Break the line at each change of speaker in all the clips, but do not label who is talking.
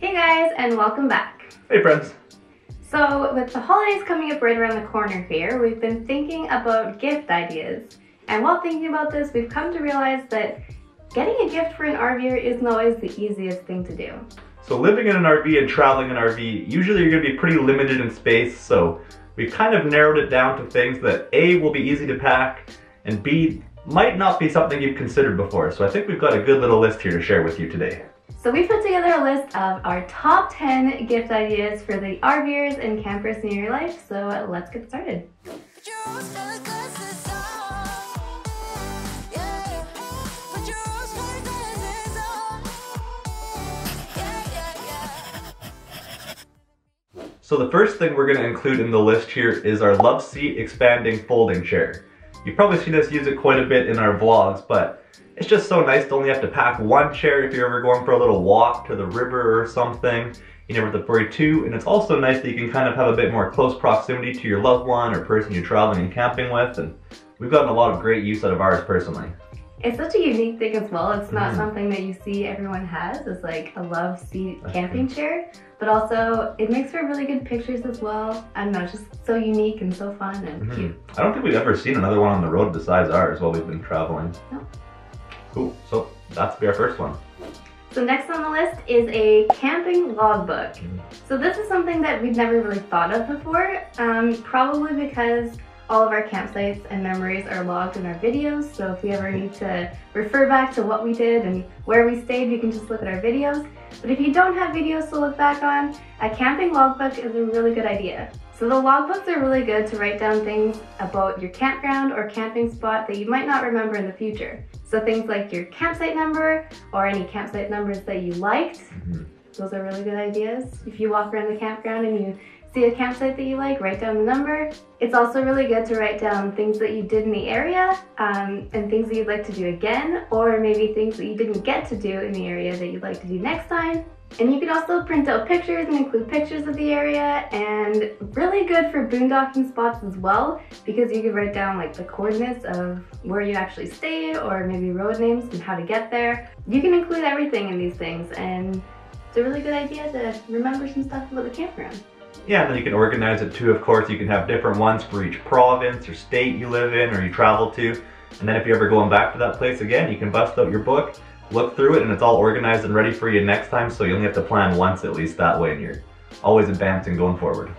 Hey guys, and welcome back.
Hey friends.
So, with the holidays coming up right around the corner here, we've been thinking about gift ideas. And while thinking about this, we've come to realize that getting a gift for an RVer isn't always the easiest thing to do.
So living in an RV and traveling in an RV, usually you're going to be pretty limited in space, so we've kind of narrowed it down to things that A, will be easy to pack, and B, might not be something you've considered before. So I think we've got a good little list here to share with you today.
So we put together a list of our top 10 gift ideas for the RVers and campers in your life, so let's get started.
So the first thing we're going to include in the list here is our Love Seat Expanding Folding Chair. You've probably seen us use it quite a bit in our vlogs, but it's just so nice to only have to pack one chair if you're ever going for a little walk to the river or something. You never have to worry two, and it's also nice that you can kind of have a bit more close proximity to your loved one or person you're traveling and camping with, and we've gotten a lot of great use out of ours personally.
It's such a unique thing as well. It's not mm. something that you see everyone has. It's like a love seat camping chair, but also it makes for really good pictures as well. I don't know, it's just so unique and so fun and mm -hmm. cute.
I don't think we've ever seen another one on the road besides ours while we've been traveling.
No.
Cool. So that's be our first one.
So next on the list is a camping logbook. Mm. So this is something that we've never really thought of before, um, probably because all of our campsites and memories are logged in our videos, so if we ever need to refer back to what we did and where we stayed, you can just look at our videos. But if you don't have videos to look back on, a camping logbook is a really good idea. So the logbooks are really good to write down things about your campground or camping spot that you might not remember in the future. So things like your campsite number or any campsite numbers that you liked. Mm -hmm. Those are really good ideas. If you walk around the campground and you see a campsite that you like, write down the number. It's also really good to write down things that you did in the area um, and things that you'd like to do again, or maybe things that you didn't get to do in the area that you'd like to do next time. And you can also print out pictures and include pictures of the area and really good for boondocking spots as well because you can write down like the coordinates of where you actually stay or maybe road names and how to get there. You can include everything in these things and it's a really good idea to remember some stuff about the campground.
Yeah, and then you can organize it too, of course. You can have different ones for each province or state you live in or you travel to. And then if you're ever going back to that place again, you can bust out your book look through it and it's all organized and ready for you next time so you only have to plan once at least that way and you're always advancing going forward.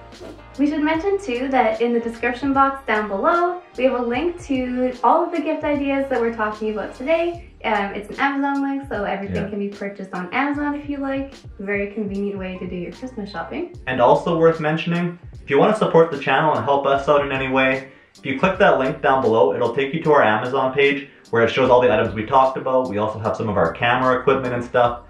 We should mention too that in the description box down below, we have a link to all of the gift ideas that we're talking about today. Um, it's an Amazon link, so everything yeah. can be purchased on Amazon if you like. Very convenient way to do your Christmas shopping.
And also worth mentioning, if you want to support the channel and help us out in any way, if you click that link down below, it'll take you to our Amazon page where it shows all the items we talked about. We also have some of our camera equipment and stuff.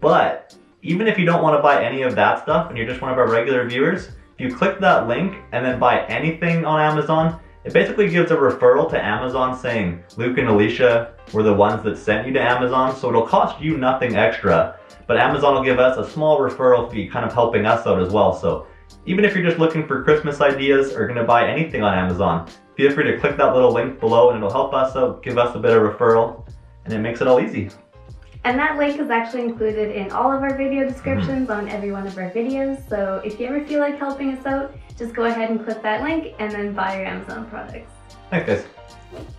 But even if you don't want to buy any of that stuff and you're just one of our regular viewers, if you click that link and then buy anything on Amazon, it basically gives a referral to Amazon saying Luke and Alysha were the ones that sent you to Amazon, so it'll cost you nothing extra. But Amazon will give us a small referral fee, kind of helping us out as well. So even if you're just looking for Christmas ideas or gonna buy anything on Amazon, feel free to click that little link below and it'll help us out, give us a bit of referral, and it makes it all easy.
And that link is actually included in all of our video descriptions on every one of our videos. So if you ever feel like helping us out, just go ahead and click that link and then buy your Amazon products.
Thanks guys.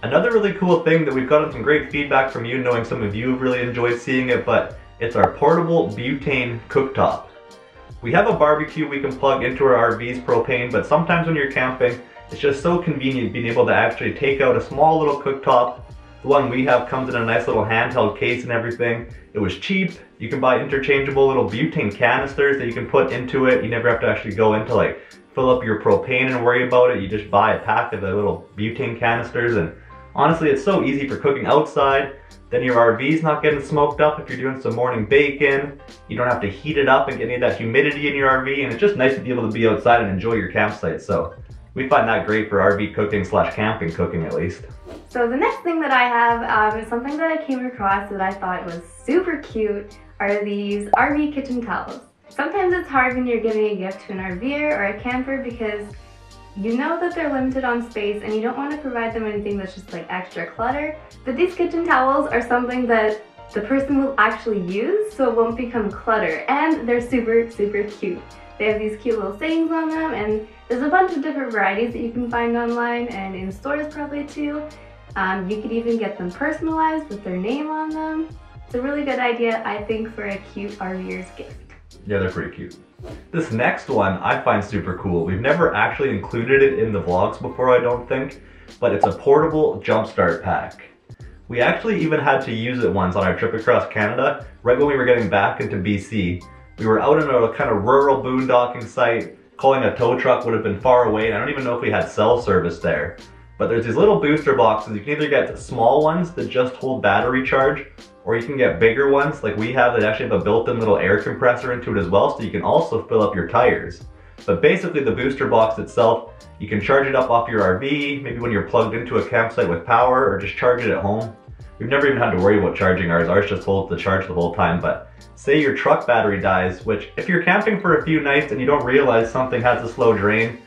Another really cool thing that we've gotten some great feedback from you, knowing some of you have really enjoyed seeing it, but it's our portable butane cooktop. We have a barbecue we can plug into our RV's propane, but sometimes when you're camping, it's just so convenient being able to actually take out a small little cooktop. The one we have comes in a nice little handheld case and everything. It was cheap. You can buy interchangeable little butane canisters that you can put into it. You never have to actually go into like fill up your propane and worry about it. You just buy a pack of the little butane canisters and honestly it's so easy for cooking outside. Then your RV's not getting smoked up if you're doing some morning bacon. You don't have to heat it up and get any of that humidity in your RV and it's just nice to be able to be outside and enjoy your campsite. So we find that great for RV cooking slash camping cooking at least.
So the next thing that I have um, is something that I came across that I thought was super cute are these RV kitchen towels. Sometimes it's hard when you're giving a gift to an RVer or a camper because you know that they're limited on space and you don't want to provide them anything that's just like extra clutter. But these kitchen towels are something that the person will actually use so it won't become clutter. And they're super, super cute. They have these cute little sayings on them and there's a bunch of different varieties that you can find online and in stores probably too. Um, you could even get them personalized with their name on them. It's a really good idea, I think, for a cute RVer's gift.
Yeah, they're pretty cute. This next one I find super cool. We've never actually included it in the vlogs before, I don't think, but it's a portable jumpstart pack. We actually even had to use it once on our trip across Canada, right when we were getting back into BC. We were out in a kind of rural boondocking site. Calling a tow truck would have been far away, and I don't even know if we had cell service there. But there's these little booster boxes. You can either get small ones that just hold battery charge, or you can get bigger ones like we have that actually have a built-in little air compressor into it as well, so you can also fill up your tires. But basically the booster box itself, you can charge it up off your RV, maybe when you're plugged into a campsite with power, or just charge it at home. We've never even had to worry about charging ours. Ours just holds the charge the whole time, but say your truck battery dies, which if you're camping for a few nights and you don't realize something has a slow drain,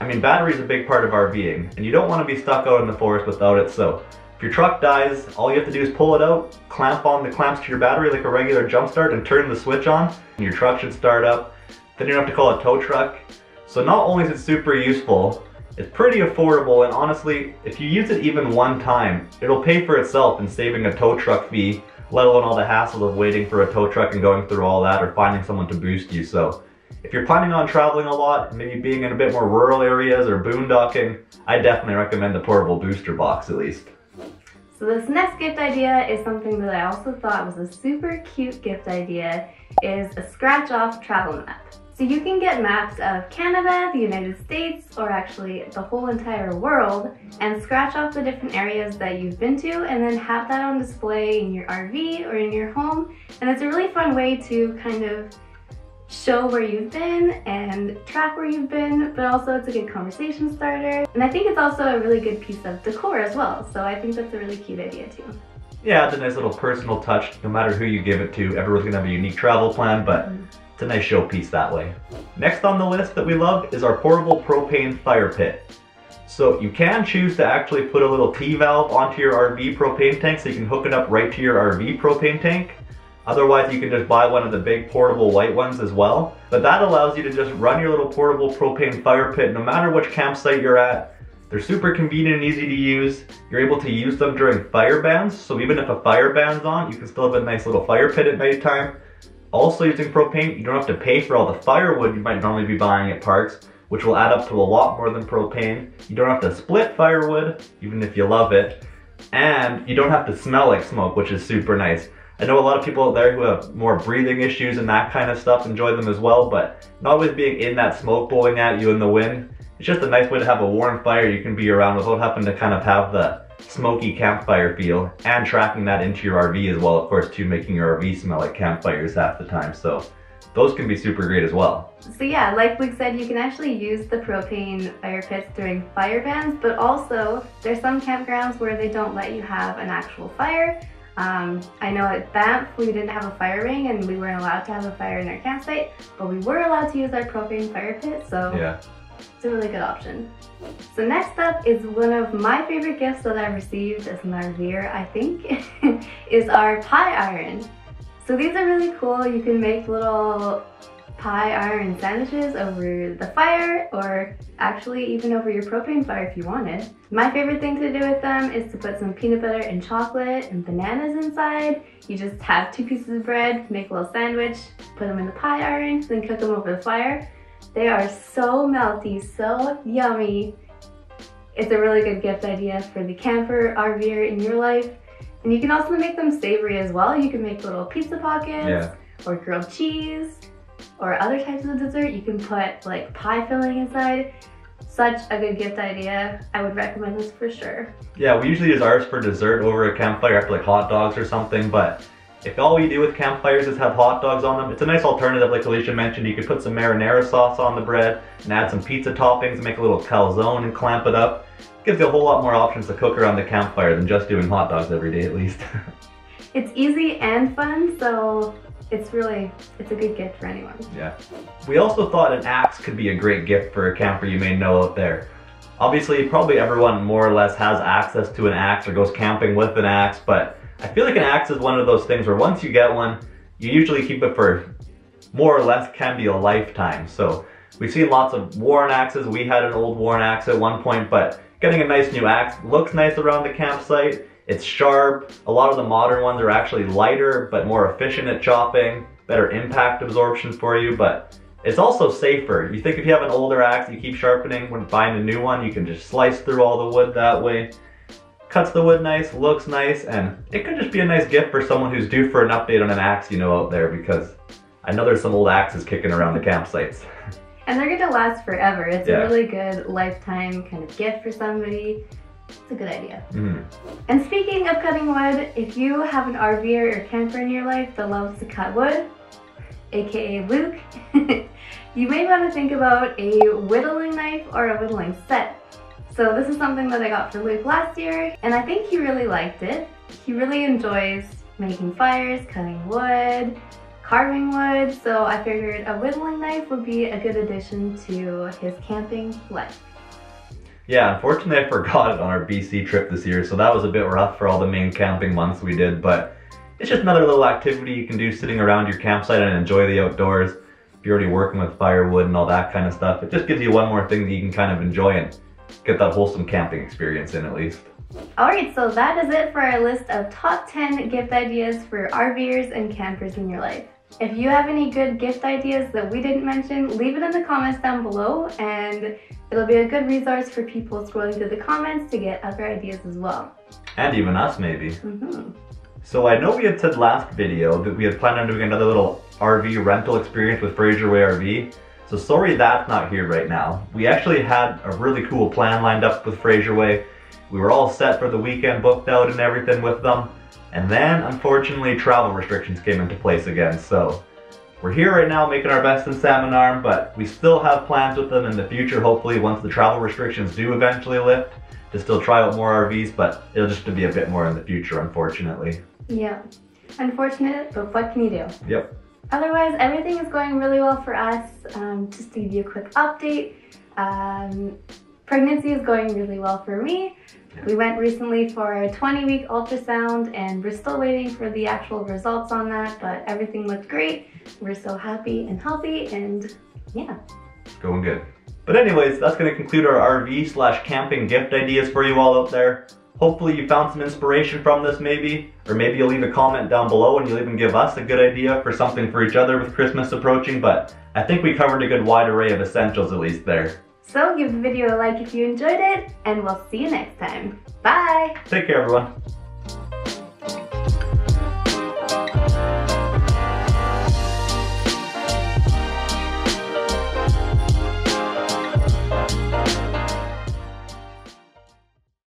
I mean, battery is a big part of RVing, and you don't want to be stuck out in the forest without it, so if your truck dies, all you have to do is pull it out, clamp on the clamps to your battery like a regular jump start, and turn the switch on, and your truck should start up. Then you don't have to call a tow truck. So not only is it super useful, it's pretty affordable, and honestly, if you use it even one time, it'll pay for itself in saving a tow truck fee, let alone all the hassle of waiting for a tow truck and going through all that or finding someone to boost you. So if you're planning on traveling a lot, maybe being in a bit more rural areas or boondocking, I definitely recommend the portable booster box at least.
So this next gift idea is something that I also thought was a super cute gift idea, is a scratch off travel map. So you can get maps of Canada, the United States, or actually the whole entire world, and scratch off the different areas that you've been to and then have that on display in your RV or in your home. And it's a really fun way to kind of show where you've been and track where you've been, but also it's a good conversation starter. And I think it's also a really good piece of decor as well, so I think that's a really cute idea too.
Yeah, it's a nice little personal touch. No matter who you give it to, everyone's gonna have a unique travel plan, but mm. it's a nice showpiece that way. Next on the list that we love is our portable propane fire pit. So you can choose to actually put a little T-valve onto your RV propane tank so you can hook it up right to your RV propane tank. Otherwise, you can just buy one of the big portable white ones as well. But that allows you to just run your little portable propane fire pit no matter which campsite you're at. They're super convenient and easy to use. You're able to use them during fire bans, so even if a fire ban's on, you can still have a nice little fire pit at nighttime. Also using propane, you don't have to pay for all the firewood you might normally be buying at parks, which will add up to a lot more than propane. You don't have to split firewood, even if you love it. And you don't have to smell like smoke, which is super nice. I know a lot of people out there who have more breathing issues and that kind of stuff enjoy them as well, but not always being in that smoke blowing at you in the wind. It's just a nice way to have a warm fire you can be around without having to kind of have the smoky campfire feel and tracking that into your RV as well, of course, too, making your RV smell like campfires half the time. So those can be super great as well.
So yeah, like Luke said, you can actually use the propane fire pits during fire bans, but also there's some campgrounds where they don't let you have an actual fire. Um, I know at Banff we didn't have a fire ring and we weren't allowed to have a fire in our campsite, but we were allowed to use our propane fire pit, so yeah. it's a really good option. So next up is one of my favorite gifts that I've received as an RVer, I think, is our pie iron. So these are really cool. You can make little pie iron sandwiches over the fire or actually even over your propane fire if you wanted. My favorite thing to do with them is to put some peanut butter and chocolate and bananas inside. You just have two pieces of bread, make a little sandwich, put them in the pie iron, then cook them over the fire. They are so melty, so yummy. It's a really good gift idea for the camper, RVer in your life. And you can also make them savory as well. You can make little pizza pockets yeah. or grilled cheese or other types of dessert. You can put like pie filling inside. Such a good gift idea. I would recommend this for sure.
Yeah, we usually use ours for dessert over a campfire after like hot dogs or something, but if all we do with campfires is have hot dogs on them, it's a nice alternative like Alysha mentioned. You could put some marinara sauce on the bread and add some pizza toppings, and make a little calzone and clamp it up. It gives you a whole lot more options to cook around the campfire than just doing hot dogs every day at least.
it's easy and fun, so it's really, it's a good gift for anyone.
Yeah. We also thought an axe could be a great gift for a camper you may know out there. Obviously, probably everyone more or less has access to an axe or goes camping with an axe, but I feel like an axe is one of those things where once you get one, you usually keep it for more or less can be a lifetime. So we've seen lots of worn axes. We had an old worn axe at one point, but getting a nice new axe looks nice around the campsite. It's sharp. A lot of the modern ones are actually lighter, but more efficient at chopping, better impact absorption for you, but it's also safer. You think if you have an older axe, you keep sharpening, when buying a new one, you can just slice through all the wood that way. Cuts the wood nice, looks nice, and it could just be a nice gift for someone who's due for an update on an axe you know out there because I know there's some old axes kicking around the campsites.
And they're gonna last forever. It's
Yeah.
a really good lifetime kind of gift for somebody. It's a good idea.
Mhm.
And speaking of cutting wood, if you have an RVer or camper in your life that loves to cut wood, aka Luke, you may want to think about a whittling knife or a whittling set. So this is something that I got for Luke last year, and I think he really liked it. He really enjoys making fires, cutting wood, carving wood, so I figured a whittling knife would be a good addition to his camping life.
Yeah, unfortunately I forgot it on our BC trip this year, so that was a bit rough for all the main camping months we did, but it's just another little activity you can do sitting around your campsite and enjoy the outdoors. If you're already working with firewood and all that kind of stuff, it just gives you one more thing that you can kind of enjoy and get that wholesome camping experience in at least.
Alright, so that is it for our list of top 10 gift ideas for RVers and campers in your life. If you have any good gift ideas that we didn't mention, leave it in the comments down below and it'll be a good resource for people scrolling through the comments to get other ideas as well.
And even us maybe.
hmm
So I know we had said last video that we had planned on doing another little RV rental experience with Fraserway RV. So sorry that's not here right now. We actually had a really cool plan lined up with Fraserway. We were all set for the weekend, booked out and everything with them. And then unfortunately travel restrictions came into place again. So we're here right now making our best in Salmon Arm, but we still have plans with them in the future, hopefully once the travel restrictions do eventually lift, to still try out more RVs, but it'll just be a bit more in the future, unfortunately.
Yeah. Unfortunate, but what can you do?
Yep.
Otherwise, everything is going really well for us. Um, just to give you a quick update, um, pregnancy is going really well for me. We went recently for a 20 week ultrasound and we're still waiting for the actual results on that, but everything looked great. We're so happy and healthy and yeah.
going good. But anyways, that's going to conclude our RV slash camping gift ideas for you all out there. Hopefully you found some inspiration from this maybe, or maybe you'll leave a comment down below and you'll even give us a good idea for something for each other with Christmas approaching, but I think we covered a good wide array of essentials at least there.
So give the video a like if you enjoyed it and we'll see you next time. Bye!
Take care everyone.